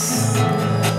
Yes.